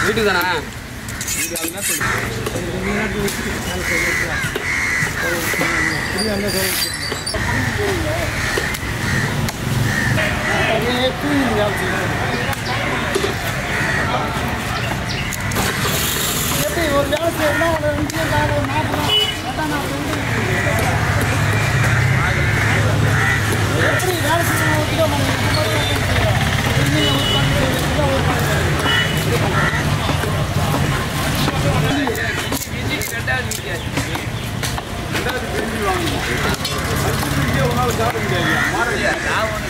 வீட்டுக்கு தானே எப்படி ஒரு வேலை செய்யணும் ஒரு நிமிஷம் தான் ஒரு மாதம் எப்படி வேலை செய்யணும் ஒரு கிலோ நீங்கள் ஒரு பங்கு கிலோ ஒரு பங்கு நான் ஒன்று சொன்னா அவன்